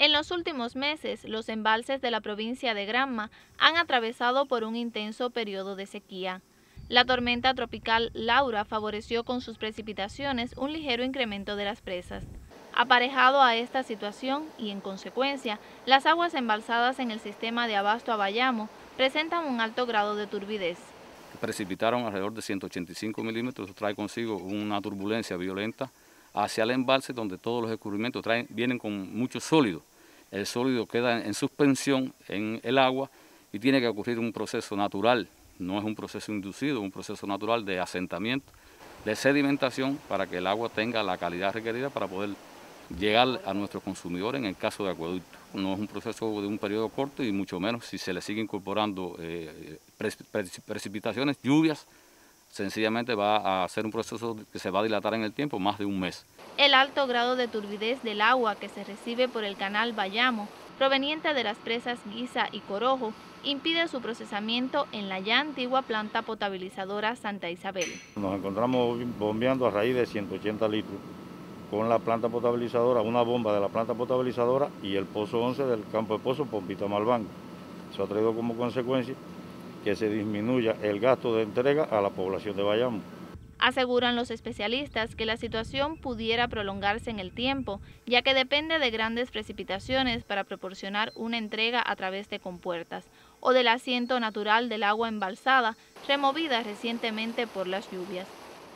En los últimos meses, los embalses de la provincia de Granma han atravesado por un intenso periodo de sequía. La tormenta tropical Laura favoreció con sus precipitaciones un ligero incremento de las presas. Aparejado a esta situación y en consecuencia, las aguas embalsadas en el sistema de abasto a Bayamo presentan un alto grado de turbidez. Precipitaron alrededor de 185 milímetros, trae consigo una turbulencia violenta hacia el embalse donde todos los escurrimientos traen, vienen con mucho sólido. El sólido queda en suspensión en el agua y tiene que ocurrir un proceso natural, no es un proceso inducido, un proceso natural de asentamiento, de sedimentación para que el agua tenga la calidad requerida para poder llegar a nuestros consumidores en el caso de acueducto. No es un proceso de un periodo corto y mucho menos si se le sigue incorporando eh, precipitaciones, lluvias, sencillamente va a ser un proceso que se va a dilatar en el tiempo más de un mes. El alto grado de turbidez del agua que se recibe por el canal Bayamo, proveniente de las presas Guisa y Corojo, impide su procesamiento en la ya antigua planta potabilizadora Santa Isabel. Nos encontramos bombeando a raíz de 180 litros con la planta potabilizadora, una bomba de la planta potabilizadora y el pozo 11 del campo de pozo Pompita Malbanco. Eso ha traído como consecuencia que se disminuya el gasto de entrega a la población de Bayamo. Aseguran los especialistas que la situación pudiera prolongarse en el tiempo, ya que depende de grandes precipitaciones para proporcionar una entrega a través de compuertas o del asiento natural del agua embalsada removida recientemente por las lluvias.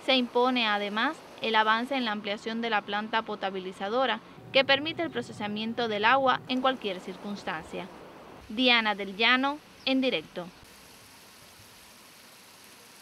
Se impone además el avance en la ampliación de la planta potabilizadora que permite el procesamiento del agua en cualquier circunstancia. Diana del Llano, en directo.